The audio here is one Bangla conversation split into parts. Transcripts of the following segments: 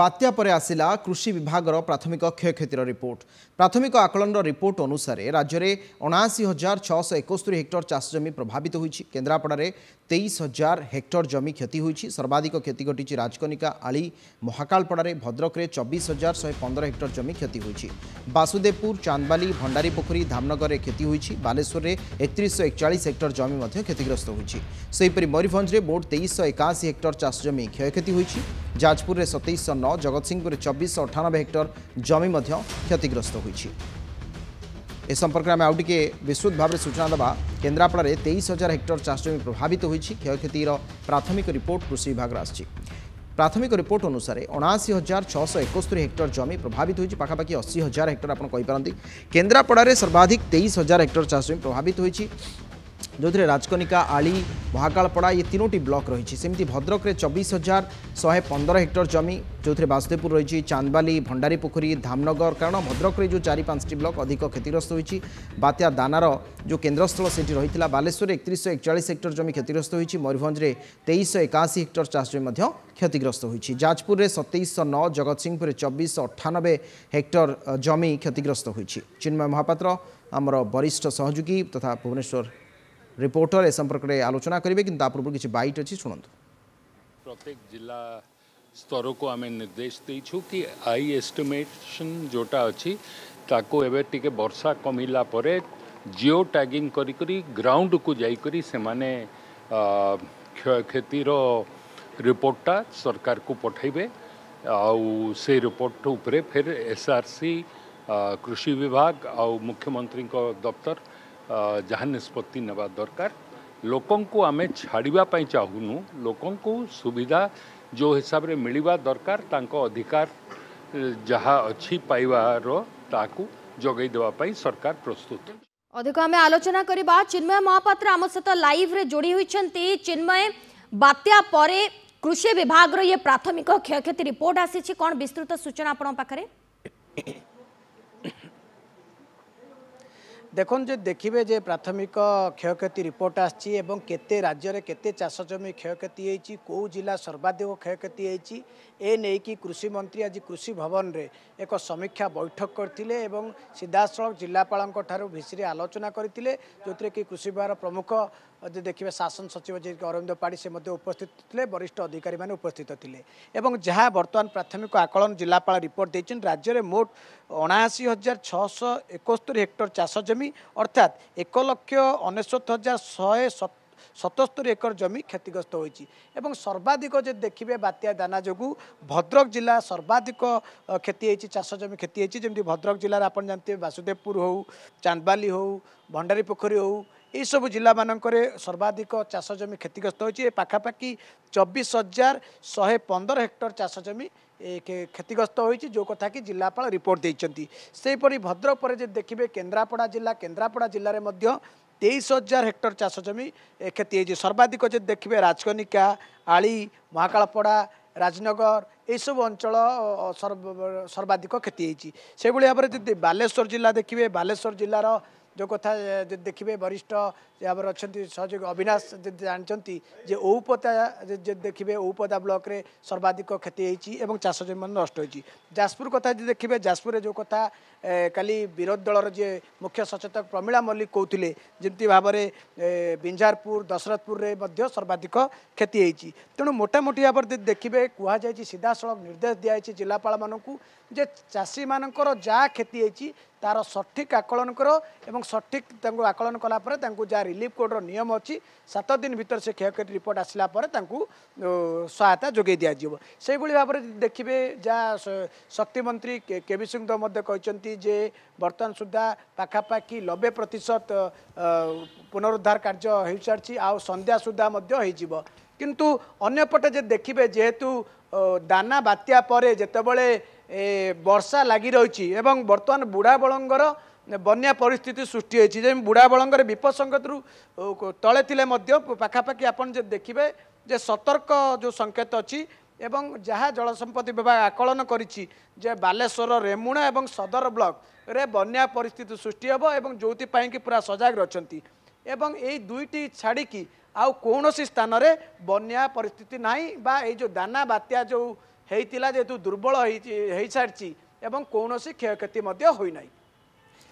बात्यापर आसला कृषि विभाग प्राथमिक क्षयतिर रिपोर्ट प्राथमिक आकलन रिपोर्ट अनुसार राज्य में अनाशी हजार छःश एकस्तरी हेक्टर चाष जमी प्रभावित होन्द्रापड़े तेईस हजार हेक्टर जमी क्षति हो सर्वाधिक क्षति घटी राजकनिका आली महाकालपड़े भद्रक्रे चबीस हजार शहे पंद्रह हेक्टर जमी क्षति होसुदेवपुर चांदवाली भंडारीपोखरी धामनगर क्षति हो होलेश्वर में एक चालीस हेक्टर जमी क्षतिग्रस्त हो मयूरभ में मोट तेईस एकाशी हेक्टर चाष जमी क्षयति होती ଯାଜପୁରରେ ସତେଇଶଶହ ନଅ ଜଗତସିଂହପୁରରେ ଚବିଶଶହ ଅଠାନବେ ହେକ୍ଟର ଜମି ମଧ୍ୟ କ୍ଷତିଗ୍ରସ୍ତ ହୋଇଛି ଏ ସମ୍ପର୍କରେ ଆମେ ଆଉ ଟିକେ ବିସ୍ତୃତ ଭାବରେ ସୂଚନା ଦେବା କେନ୍ଦ୍ରାପଡ଼ାରେ ତେଇଶ ହଜାର ହେକ୍ଟର ଚାଷଜମି ପ୍ରଭାବିତ ହୋଇଛି କ୍ଷୟକ୍ଷତିର ପ୍ରାଥମିକ ରିପୋର୍ଟ କୃଷି ବିଭାଗର ଆସିଛି ପ୍ରାଥମିକ ରିପୋର୍ଟ ଅନୁସାରେ ଅଣାଅଶୀ ହଜାର ଛଅଶହ ଏକସ୍ତରୀ ହେକ୍ଟର ଜମି ପ୍ରଭାବିତ ହୋଇଛି ପାଖାପାଖି ଅଶୀ ହଜାର ହେକ୍ଟର ଆପଣ କହିପାରନ୍ତି କେନ୍ଦ୍ରାପଡ଼ାରେ ସର୍ବାଧିକ ତେଇଶ ହଜାର ହେକ୍ଟର ଚାଷ ଜମି ପ୍ରଭାବିତ ହୋଇଛି ଯେଉଁଥିରେ ରାଜକନିକା ଆଳି ମହାକାଳପଡ଼ା ଏ ତିନୋଟି ବ୍ଲକ୍ ରହିଛି ସେମିତି ଭଦ୍ରକରେ ଚବିଶ ହଜାର ଶହେ ପନ୍ଦର ହେକ୍ଟର ଜମି ଯେଉଁଥିରେ ବାସୁଦେବପୁର ରହିଛି ଚାନ୍ଦବାଲି ଭଣ୍ଡାରୀ ପୋଖରୀ ଧାମନଗର କାରଣ ଭଦ୍ରକରେ ଯେଉଁ ଚାରି ପାଞ୍ଚଟି ବ୍ଲକ୍ ଅଧିକ କ୍ଷତିଗ୍ରସ୍ତ ହୋଇଛି ବାତ୍ୟା ଦାନାର ଯେଉଁ କେନ୍ଦ୍ରସ୍ଥଳ ସେଠି ରହିଥିଲା ବାଲେଶ୍ୱରରେ ଏକତିରିଶହ ଏକଚାଳିଶ ହେକ୍ଟର ଜମି କ୍ଷତିଗ୍ରସ୍ତ ହୋଇଛି ମୟୂରଭଞ୍ଜରେ ତେଇଶ ଏକାଅଶୀ ହେକ୍ଟର ଚାଷ ଜମି ମଧ୍ୟ କ୍ଷତିଗ୍ରସ୍ତ ହୋଇଛି ଯାଜପୁରରେ ସତେଇଶଶହ ନଅ ଜଗତସିଂହପୁରରେ ଚବିଶଶହ ଅଠାନବେ ହେକ୍ଟର ଜମି କ୍ଷତିଗ୍ରସ୍ତ ହୋଇଛି ଚିନ୍ମୟ ମହାପାତ୍ର ଆମର ବରିଷ୍ଠ ସହଯୋଗୀ ତଥା ଭୁବନେଶ୍ୱର रिपोर्टर ए संपर्क में आलोचना करेंगे कि पूर्व किसी बैट अच्छी शुणु प्रत्येक जिला स्तर को आम निर्देश दे आई एस्टिमेशन जोटा अच्छी ताकूबी बर्षा कमला जिओ टैगिंग कर ग्राउंड को जाकर क्षय क्षतिर रिपोर्टा सरकार को पठाइबे से रिपोर्ट उपरे फिर एसआरसी कृषि विभाग आ मुख्यमंत्री दफ्तर जहाँ निष्पत्ति नवा दरकार लोक आम छाड़ापी चाहून लोक सुविधा जो हिसाब से मिलवा दरकार अधिकार जहाँ अच्छी पाइबार जगे देवाई सरकार प्रस्तुत अधिक आम आलोचना करवा चिन्मय महापात्र आम सहित लाइव रे जोड़ी होती चिन्मय बात्या कृषि विभाग ये प्राथमिक क्षय क्षति रिपोर्ट आसी कौन विस्तृत सूचना आप দেখুন যে দেখবে যে প্রাথমিক ক্ষয়ক্ষতি রিপোর্ট আসছে এবং কেতে রাজ্যের কেতে চাষ জমি ক্ষয়ক্ষতি হয়েছি কেউ জেলা সর্বাধিক ক্ষয়ক্ষতি হয়েছি এ নেই কৃষিমন্ত্রী আজ কৃষি ভবনরে এক সমীক্ষা বৈঠক করে এবং সিধাসলখ জেলাপাল ভিসিরে আলোচনা করে যে কি কৃষি বিভাগ প্রমুখ যে দেখবে শাসন সচিব যে অরবিন্দ পাড়ি সে উপস্থিত লে বরিষ্ঠ অধিকারী মানে উপস্থিত লে এবং যা বর্তমান প্রাথমিক আকলন জেলাপাল রিপোর্ট দিয়েছেন রাজ্যের মোট ଅଣାଅଶୀ ହଜାର ଛଅଶହ ଏକସ୍ତରୀ ହେକ୍ଟର ଚାଷ ଜମି ଅର୍ଥାତ୍ ଏକ ଲକ୍ଷ ଅନେଶ୍ୱତ ହଜାର ଶହେ ସତସ୍ତରୀ ଏକର ଜମି କ୍ଷତିଗ୍ରସ୍ତ ହୋଇଛି ଏବଂ ସର୍ବାଧିକ ଯଦି ଦେଖିବେ ବାତ୍ୟା ଦାନା ଯୋଗୁଁ ଭଦ୍ରକ ଜିଲ୍ଲା ସର୍ବାଧିକ କ୍ଷତି ହେଇଛି ଚାଷ ଜମି କ୍ଷତି ହେଇଛି ଯେମିତି ଭଦ୍ରକ ଜିଲ୍ଲାରେ ଆପଣ ଜାଣିଥିବେ ବାସୁଦେବପୁର ହେଉ ଚାନ୍ଦବାଲି ହେଉ ଭଣ୍ଡାରୀ ପୋଖରୀ ହେଉ এইসব জেলা মানকরে সর্বাধিক চাষ জমি ক্ষতিগ্রস্ত হয়েছে পাখাপাখি চব্বিশ হাজার শহে পনেরো হেক্টর চাষ জমি ক্ষতিগ্রস্ত হয়েছে যে কথা কি জেলাপাল রিপোর্ট দিয়েছেন সেইপরি ভদ্রক পরে যে দেখবে কেন্দ্রাপড়া জেলা কেন্দ্রাপড়া জেলার মধ্য তেইশ হাজার হেক্টর চাষ জমি ক্ষতি হয়েছে সর্বাধিক যদি দেখবে রাজকনিকা আলি মহাকালপড়া রাজনগর এইসব অঞ্চল সর্বাধিক ক্ষতি হয়েছি সেভাবে ভাবে যদি বালেশ্বর জেলা দেখবে বালেশ্বর জেলার যে কথা যদি দেখবে বরিষ্ঠ ଆମର ଅଛନ୍ତି ସହଯୋଗୀ ଅବିନାଶ ଯଦି ଜାଣିଛନ୍ତି ଯେ ଔପଦା ଯଦି ଦେଖିବେ ଔପଦା ବ୍ଲକରେ ସର୍ବାଧିକ କ୍ଷତି ହେଇଛି ଏବଂ ଚାଷ ଜମିମାନ ନଷ୍ଟ ହୋଇଛି ଯାଜପୁର କଥା ଯଦି ଦେଖିବେ ଯାଜପୁରରେ ଯେଉଁ କଥା କାଲି ବିରୋଧୀ ଦଳର ଯିଏ ମୁଖ୍ୟ ସଚେତକ ପ୍ରମିଳା ମଲ୍ଲିକ କହୁଥିଲେ ଯେମିତି ଭାବରେ ବିଞ୍ଜାରପୁର ଦଶରଥପୁରରେ ମଧ୍ୟ ସର୍ବାଧିକ କ୍ଷତି ହେଇଛି ତେଣୁ ମୋଟାମୋଟି ଭାବରେ ଯଦି ଦେଖିବେ କୁହାଯାଇଛି ସିଧାସଳଖ ନିର୍ଦ୍ଦେଶ ଦିଆଯାଇଛି ଜିଲ୍ଲାପାଳମାନଙ୍କୁ ଯେ ଚାଷୀମାନଙ୍କର ଯାହା କ୍ଷତି ହେଇଛି ତାର ସଠିକ୍ ଆକଳନ କର ଏବଂ ସଠିକ୍ ତାଙ୍କୁ ଆକଳନ କଲା ପରେ ତାଙ୍କୁ ଯାହା ରିଲିଫ୍ କୋଡ଼ର ନିୟମ ଅଛି ସାତ ଦିନ ଭିତରେ ସେ କ୍ଷୟକ୍ଷତି ରିପୋର୍ଟ ଆସିଲା ପରେ ତାଙ୍କୁ ସହାୟତା ଯୋଗାଇ ଦିଆଯିବ ସେହିଭଳି ଭାବରେ ଦେଖିବେ ଯାହା ଶକ୍ତିମନ୍ତ୍ରୀ କେ ଭି ସିଂଦେବ ମଧ୍ୟ କହିଛନ୍ତି ଯେ ବର୍ତ୍ତମାନ ସୁଦ୍ଧା ପାଖାପାଖି ନବେ ପ୍ରତିଶତ ପୁନରୁଦ୍ଧାର କାର୍ଯ୍ୟ ହୋଇସାରିଛି ଆଉ ସନ୍ଧ୍ୟା ସୁଦ୍ଧା ମଧ୍ୟ ହୋଇଯିବ କିନ୍ତୁ ଅନ୍ୟପଟେ ଯେ ଦେଖିବେ ଯେହେତୁ ଦାନା ବାତ୍ୟା ପରେ ଯେତେବେଳେ ବର୍ଷା ଲାଗି ରହିଛି ଏବଂ ବର୍ତ୍ତମାନ ବୁଢ଼ାବଳଙ୍ଗର ବନ୍ୟା ପରିସ୍ଥିତି ସୃଷ୍ଟି ହୋଇଛି ଯେମିତି ବୁଢ଼ାବଳଙ୍ଗରେ ବିପଦ ସଙ୍କେତରୁ ତଳେ ଥିଲେ ମଧ୍ୟ ପାଖାପାଖି ଆପଣ ଯଦି ଦେଖିବେ ଯେ ସତର୍କ ଯେଉଁ ସଙ୍କେତ ଅଛି ଏବଂ ଯାହା ଜଳସମ୍ପତ୍ତି ବିଭାଗ ଆକଳନ କରିଛି ଯେ ବାଲେଶ୍ୱର ରେମୁଣା ଏବଂ ସଦର ବ୍ଲକରେ ବନ୍ୟା ପରିସ୍ଥିତି ସୃଷ୍ଟି ହେବ ଏବଂ ଯେଉଁଥିପାଇଁ କି ପୁରା ସଜାଗ ଅଛନ୍ତି ଏବଂ ଏଇ ଦୁଇଟି ଛାଡ଼ିକି ଆଉ କୌଣସି ସ୍ଥାନରେ ବନ୍ୟା ପରିସ୍ଥିତି ନାହିଁ ବା ଏଇ ଯେଉଁ ଦାନା ବାତ୍ୟା ଯେଉଁ ହେଇଥିଲା ଯେହେତୁ ଦୁର୍ବଳ ହେଇ ହେଇସାରିଛି ଏବଂ କୌଣସି କ୍ଷୟକ୍ଷତି ମଧ୍ୟ ହୋଇନାହିଁ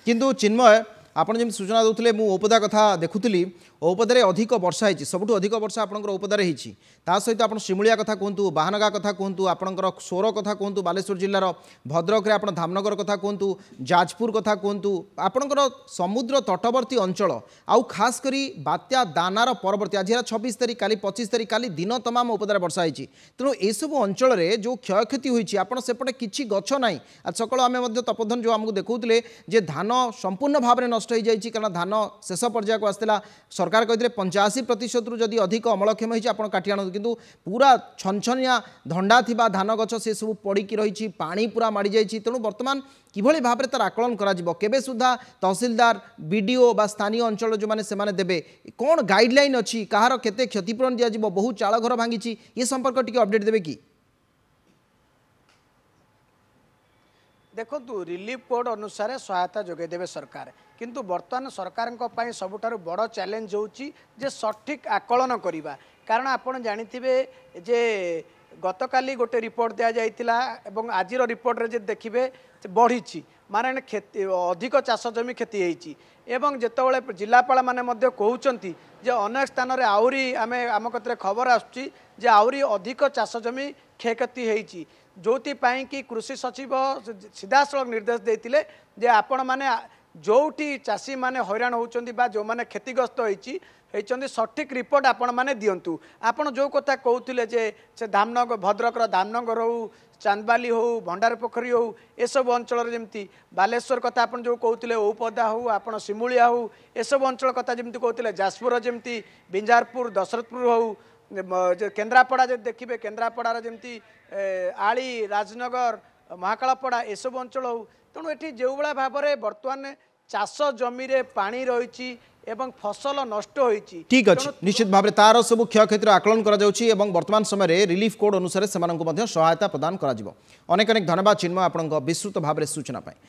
किंतु चिन्मय ଆପଣ ଯେମିତି ସୂଚନା ଦେଉଥିଲେ ମୁଁ ଔପଦା କଥା ଦେଖୁଥିଲି ଔପଦାରେ ଅଧିକ ବର୍ଷା ହେଇଛି ସବୁଠୁ ଅଧିକ ବର୍ଷା ଆପଣଙ୍କର ଔପଦାରେ ହେଇଛି ତା ସହିତ ଆପଣ ଶିମୁଳିଆ କଥା କୁହନ୍ତୁ ବାହାନଗା କଥା କୁହନ୍ତୁ ଆପଣଙ୍କର ସୋର କଥା କୁହନ୍ତୁ ବାଲେଶ୍ୱର ଜିଲ୍ଲାର ଭଦ୍ରକରେ ଆପଣ ଧାମନଗର କଥା କୁହନ୍ତୁ ଯାଜପୁର କଥା କୁହନ୍ତୁ ଆପଣଙ୍କର ସମୁଦ୍ର ତଟବର୍ତ୍ତୀ ଅଞ୍ଚଳ ଆଉ ଖାସ୍ କରି ବାତ୍ୟା ଦାନାର ପରବର୍ତ୍ତୀ ଆଜି ହେଲା ଛବିଶ ତାରିଖ କାଲି ପଚିଶ ତାରିଖ କାଲି ଦିନ ତମାମ ଔପଦାରେ ବର୍ଷା ହେଇଛି ତେଣୁ ଏସବୁ ଅଞ୍ଚଳରେ ଯେଉଁ କ୍ଷୟକ୍ଷତି ହୋଇଛି ଆପଣ ସେପଟେ କିଛି ଗଛ ନାହିଁ ଆଜି ସକାଳୁ ଆମେ ମଧ୍ୟ ତପୋଧନ ଯେଉଁ ଆମକୁ ଦେଖାଉଥିଲେ ଯେ ଧାନ ସମ୍ପୂର୍ଣ୍ଣ ଭାବରେ নষ্ট হয়ে যাই কারণ ধান শেষ পর্যায়ে আসছিল সরকার কে পঞ্চাশি প্রতিশত যদি অধিক অমলক্ষম হয়েছে আপনার কাটি আনতে কিন্তু পুরা ছনছনিয়া ধন্ডা থাকা ধান গছ সেসব পড়িকি রয়েছে পা পুরা মাড়ি যাই তেমন বর্তমান কিভাবে ভাবে তার আকলন করা কেবে সুদ্ধা তহসিলদার বিডিও বা স্থানীয় অঞ্চল যে সে দেবে কোণ গাইডলাইন অহার কেতে ক্ষতিপূরণ দিয়াযিব বহু চাল ঘর ভাঙিছি এ সম্পর্ক টিকি অপডেট দেবে কি দেখুন রিলিফ কোড অনুসারে সহায়তা যোগাই দেবে সরকার କିନ୍ତୁ ବର୍ତ୍ତମାନ ସରକାରଙ୍କ ପାଇଁ ସବୁଠାରୁ ବଡ଼ ଚ୍ୟାଲେଞ୍ଜ ହେଉଛି ଯେ ସଠିକ୍ ଆକଳନ କରିବା କାରଣ ଆପଣ ଜାଣିଥିବେ ଯେ ଗତକାଲି ଗୋଟେ ରିପୋର୍ଟ ଦିଆଯାଇଥିଲା ଏବଂ ଆଜିର ରିପୋର୍ଟରେ ଯଦି ଦେଖିବେ ବଢ଼ିଛି ମାନେ କ୍ଷତି ଅଧିକ ଚାଷ ଜମି କ୍ଷତି ହେଇଛି ଏବଂ ଯେତେବେଳେ ଜିଲ୍ଲାପାଳମାନେ ମଧ୍ୟ କହୁଛନ୍ତି ଯେ ଅନେକ ସ୍ଥାନରେ ଆହୁରି ଆମେ ଆମ କତିରେ ଖବର ଆସୁଛି ଯେ ଆହୁରି ଅଧିକ ଚାଷ ଜମି କ୍ଷୟକ୍ଷତି ହେଇଛି ଯେଉଁଥିପାଇଁ କି କୃଷି ସଚିବ ସିଧାସଳଖ ନିର୍ଦ୍ଦେଶ ଦେଇଥିଲେ ଯେ ଆପଣମାନେ जोटि चासी मैले हैराण हुन्छ जो भने क्षतिग्रस्तै सठिक रिपोर्ट आपण आपु आप जो कथा कि धामनगर भद्रक र धामनगर हौ चान्दवाली हौ भण्डारपोखरी हौ एसबु अञ्चल जेमि बालेर कथापदा हौ सब अंचल कथा एसबु अञ्चल कथाले जाजपुरमिति बिंजारपुर दशरथपुर हौ केन्द्रापडा देखि केन्द्रापडार जेमिति आली राजनगर মহাকাপড়া এসব অঞ্চল হোক তেমন এটি যেভাবে ভাবে বর্তমান চাষ ଜମିରେ ପାଣି রয়েছে এবং ফসল নষ্ট হয়েছে ঠিক আছে নিশ্চিত ভাবে তার সব ক্ষয়ক্ষতির আকলন করা যাচ্ছে এবং বর্তমান সময়ে রিলিফ কোড অনুসারে সেমানকু সহায়তা প্রদান করা অনেক অনেক ধন্যবাদ চিন্ময় আপনার বিস্তৃত ভাবে সূচনা